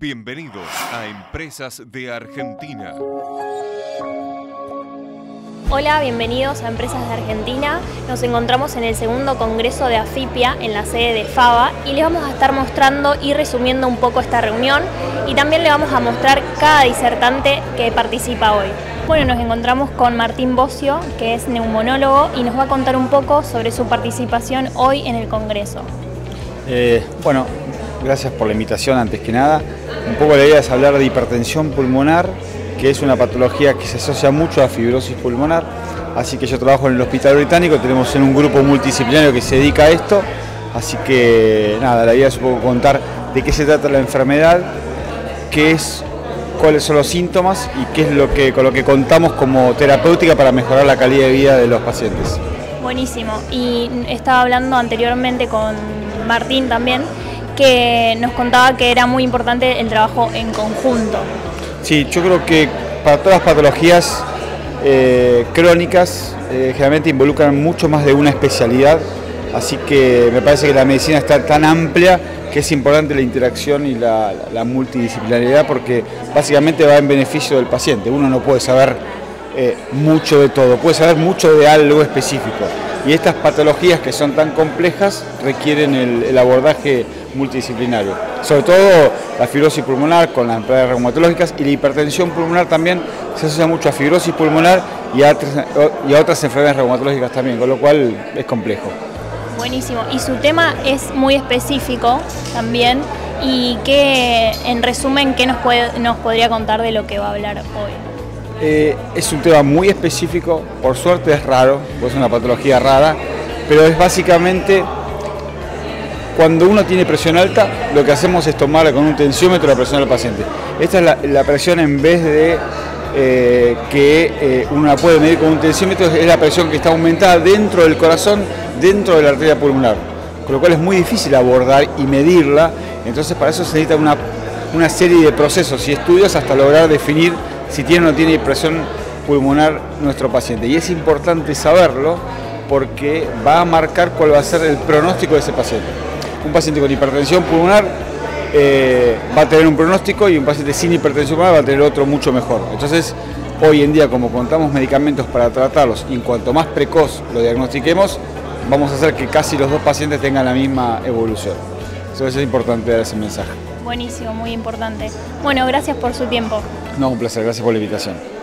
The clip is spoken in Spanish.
Bienvenidos a Empresas de Argentina. Hola, bienvenidos a Empresas de Argentina. Nos encontramos en el segundo congreso de AFIPIA en la sede de FABA y les vamos a estar mostrando y resumiendo un poco esta reunión y también le vamos a mostrar cada disertante que participa hoy. Bueno, nos encontramos con Martín Bocio, que es neumonólogo y nos va a contar un poco sobre su participación hoy en el congreso. Eh, bueno, gracias por la invitación antes que nada. Un poco la idea es hablar de hipertensión pulmonar que es una patología que se asocia mucho a fibrosis pulmonar. Así que yo trabajo en el Hospital Británico, tenemos en un grupo multidisciplinario que se dedica a esto. Así que nada, la idea es un poco contar de qué se trata la enfermedad, qué es, cuáles son los síntomas y qué es lo que, con lo que contamos como terapéutica para mejorar la calidad de vida de los pacientes. Buenísimo. Y estaba hablando anteriormente con Martín también, que nos contaba que era muy importante el trabajo en conjunto. Sí, yo creo que para todas las patologías eh, crónicas eh, generalmente involucran mucho más de una especialidad, así que me parece que la medicina está tan amplia que es importante la interacción y la, multidisciplinaridad porque básicamente va en beneficio del paciente. Uno no puede saber eh, mucho de todo, puede saber mucho de algo específico. Y estas patologías que son tan complejas requieren el abordaje multidisciplinario. Sobre todo la fibrosis pulmonar con las enfermedades reumatológicas y la hipertensión pulmonar también se asocia mucho a fibrosis pulmonar y a, otras enfermedades reumatológicas también, con lo cual es complejo. Buenísimo. Y su tema es muy específico también. ¿Y qué, en resumen, qué nos, puede, nos podría contar de lo que va a hablar hoy? Eh, es un tema muy específico, por suerte es raro, pues es una patología rara, pero es básicamente cuando uno tiene presión alta, lo que hacemos es tomar con un tensiómetro la presión del paciente. Esta es la, presión en vez de eh, que eh, uno la puede medir con un tensiómetro, es la presión que está aumentada dentro del corazón, dentro de la arteria pulmonar. Con lo cual es muy difícil abordar y medirla, entonces para eso se necesita una, una serie de procesos y estudios hasta lograr definir si tiene o no tiene presión pulmonar nuestro paciente. Y es importante saberlo porque va a marcar cuál va a ser el pronóstico de ese paciente un paciente con hipertensión pulmonar eh, va a tener un pronóstico y un paciente sin hipertensión pulmonar va a tener otro mucho mejor. Entonces, hoy en día, como contamos medicamentos para tratarlos y en cuanto más precoz lo diagnostiquemos, vamos a hacer que casi los dos pacientes tengan la misma evolución. Eso es importante dar ese mensaje. Buenísimo, muy importante. Bueno, gracias por su tiempo. No, un placer, gracias por la invitación.